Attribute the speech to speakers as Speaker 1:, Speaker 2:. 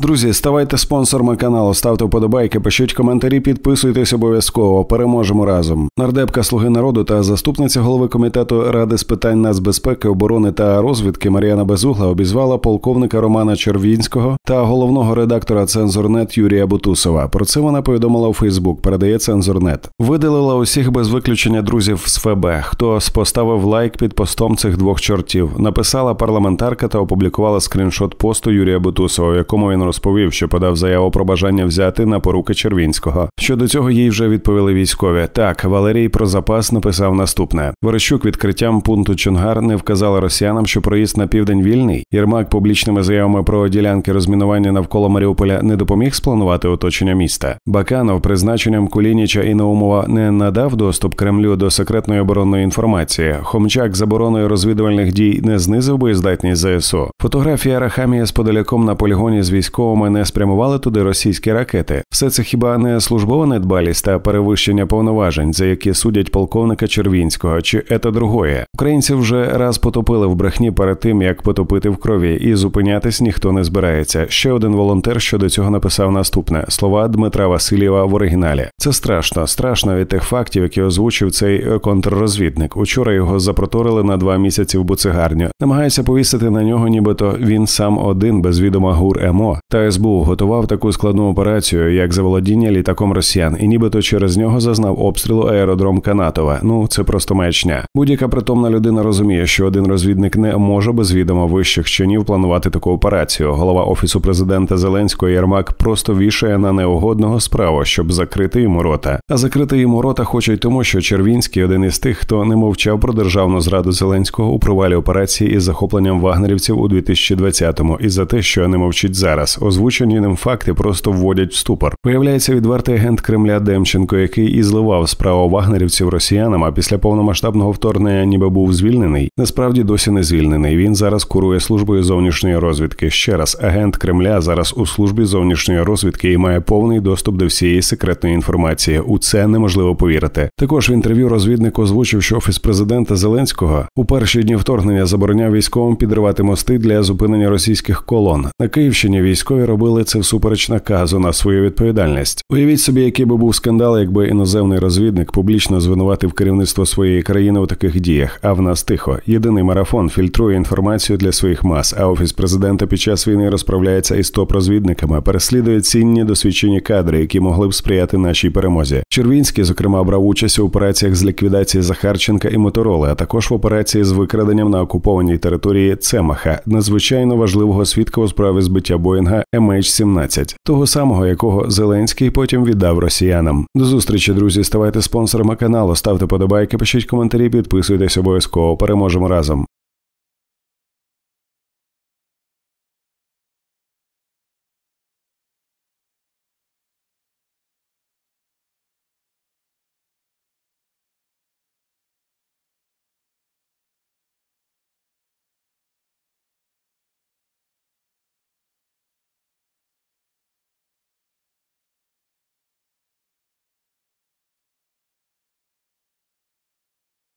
Speaker 1: Друзі, ставайте спонсорами каналу, ставте вподобайки, пишіть коментарі, підписуйтесь обов'язково. Переможемо разом. Нардепка Слуги народу та заступниця голови комітету ради з питань нацбезпеки, оборони та розвідки Мар'яна Безугла обізвала полковника Романа Червінського та головного редактора Цензорнет Юрія Бутусова. Про це вона повідомила у Фейсбук. Передає Цензорнет. Видалила усіх без виключення друзів з ФБ. Хто поставив лайк під постом цих двох чортів? Написала парламентарка та опублікувала скріншот посту Юрія Бутусова, в якому він розповів, що подав заяву про бажання взяти на поруки Червінського. Щодо цього їй вже відповіли військові. Так, Валерій про запас написав наступне: Верещук відкриттям пункту Чонгар не вказала росіянам, що проїзд на південь вільний. Єрмак публічними заявами про ділянки розмінування навколо Маріуполя не допоміг спланувати оточення міста. Баканов призначенням Кулініча і Наумова не надав доступ Кремлю до секретної оборонної інформації. Хомчак забороною розвідувальних дій не знизив боєздатність ЗСУ. Фотографія Рахамія з подаляком на полігоні з військовими не спрямували туди російські ракети. Все це хіба не службова недбалість та перевищення повноважень, за які судять полковника Червінського, чи ета другое? Українці вже раз потопили в брехні перед тим, як потопити в крові, і зупинятись ніхто не збирається. Ще один волонтер щодо цього написав наступне слова Дмитра Васильєва в оригіналі. Це страшно, страшно від тих фактів, які озвучив цей контррозвідник. Учора його запроторили на два місяці в буцегарню. Намагається повісити на нього, нібито він сам один без відома гур емо. Та СБУ готував таку складну операцію, як заволодіння літаком росіян, і нібито через нього зазнав обстрілу аеродром Канатова. Ну це просто маячня. Будь-яка притомна людина розуміє, що один розвідник не може без відома вищих чинів планувати таку операцію. Голова офісу президента Зеленського Єрмак просто вішає на неугодного справу, щоб закрити йому рота. А закрити йому рота хочуть тому, що Червінський один із тих, хто не мовчав про державну зраду Зеленського у провалі операції із захопленням вагнерівців у 2020-му і за те, що не мовчить зараз. Озвучені ним факти просто вводять в ступор. Виявляється, відвертий агент Кремля Демченко, який і зливав справу вагнерівців росіянам, а після повномасштабного вторгнення, ніби був звільнений. Насправді досі не звільнений. Він зараз курує службою зовнішньої розвідки. Ще раз, агент Кремля зараз у службі зовнішньої розвідки і має повний доступ до всієї секретної інформації. У це неможливо повірити. Також в інтерв'ю розвідник озвучив, що офіс президента Зеленського у перші дні вторгнення забороняв військовим підривати мости для зупинення російських колон. На Київщині військові робили це всупереч наказу на свою відповідальність. Уявіть собі, який би був скандал, якби іноземний розвідник публічно звинуватив керівництво своєї країни у таких діях. А в нас тихо. Єдиний марафон фільтрує інформацію для своїх мас. А офіс президента під час війни розправляється із топ-розвідниками, переслідує цінні досвідчені кадри, які могли б сприяти нашій перемозі. Червінський, зокрема, брав участь у операціях з ліквідації Захарченка і Мотороли, а також в операції з викраденням на окупованій території Цемаха, надзвичайно важливого свідка у справі збиття Боїнга MH17, того самого, якого Зеленський потім віддав росіянам. До зустрічі, друзі. Ставайте спонсорами каналу, ставте подобайки, пишіть коментарі, підписуйтесь обов'язково. Переможемо разом.